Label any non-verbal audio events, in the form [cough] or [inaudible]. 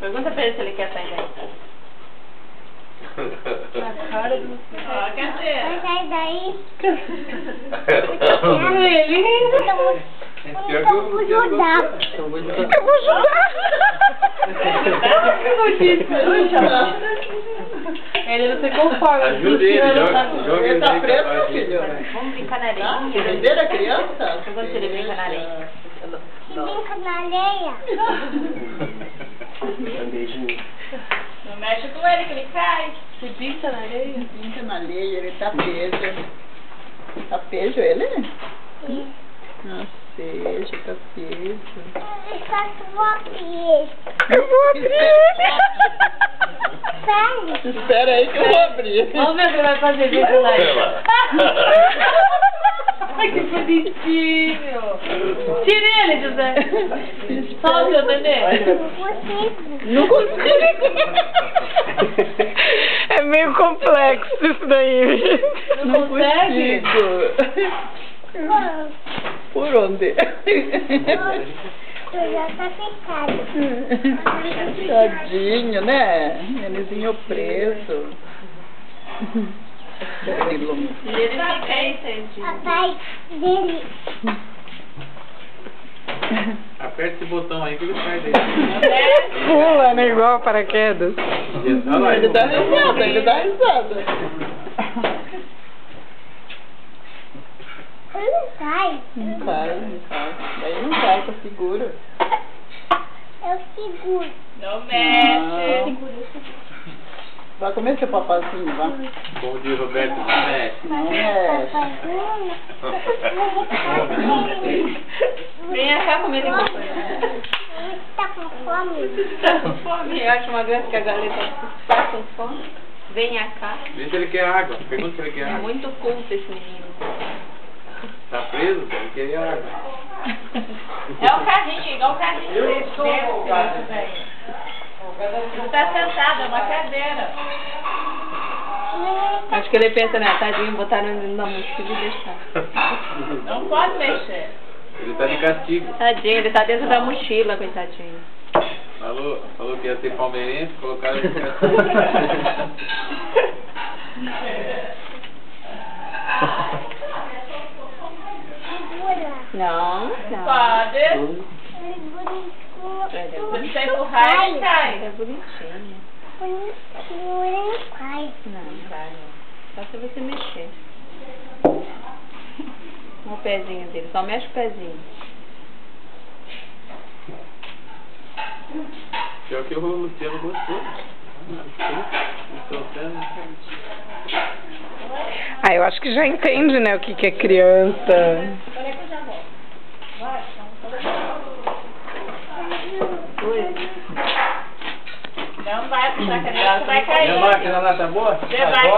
Pergunta pra ele se ele quer sair daí. Na cara do Ó, cadê? Vai sair daí. Ele. Então, então vou ajudar. Eu vou ajudar. Ele não se conforma. Ajuda ele, Luciano joga, tá- joga Ele tá ele preso, de- filho? Vamos brincar na areia. Prenderam a criança? Pergunta se ele brinca na areia. Brinca na areia. Não mexe com ele que ele cai. Se pinta na areia. Brinca na areia, ele tá preso. Tá preso ele? Sim. Não seja, tá preso. Eu faço uma peixe. Eu vou abrir? Espera aí que eu vou abrir. Vamos ver o que ele vai fazer dentro da areia. [laughs] Ai, que bonitinho. Tire ele, José. Solte o nenê. Não consigo. Não. [laughs] É meio complexo isso daí. Não consegue? consigo. Por onde? Tu já tá fechado. Tadinho, né? Nenezinho preso. Ele tá bem. Papai dele. Aperta esse botão aí que ele sai daí. Pula, né? Igual paraquedas. Ele dá risada, ele dá risada. Ele não sai. Não vai, não vai. Daí não vai, tá seguro. Eu seguro. Não mexe. Vai comer seu papazinho, vai. Como diz Roberto, não mexe. Não é. Vem cá comer de. Ele tá com fome. Tá com fome? Eu acho uma graça que a galera tá com fome. Venha cá. Vê se ele quer água. Pergunta se ele quer É água. muito culto esse menino. Tá preso? Ele quer água. É o carrinho, igual o carrinho dele. Não tá sentado, é uma cadeira. Acho que ele pensa, né? Tadinho, botaram ele na mochila e deixaram. Não pode mexer. Ele tá de castigo. Tadinho, ele tá dentro da mochila, coitadinho. Falou, falou que ia ser palmeirense, colocaram ele de castigo. [laughs] [laughs] Não, não. Pode. Ele bonitinho. Se você empurrar, ele cai. É bonitinho. Bonitinho, ele não cai. Não, não vai não. Só se você mexer. O pezinho dele, só mexe o pezinho. Pior que o Luciano gostou. Ah, eu acho que já entende, né, o que, que é criança. Não vai puxar a cadeira, você vai Minha máquina lá tá boa? Você vai.